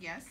Yes.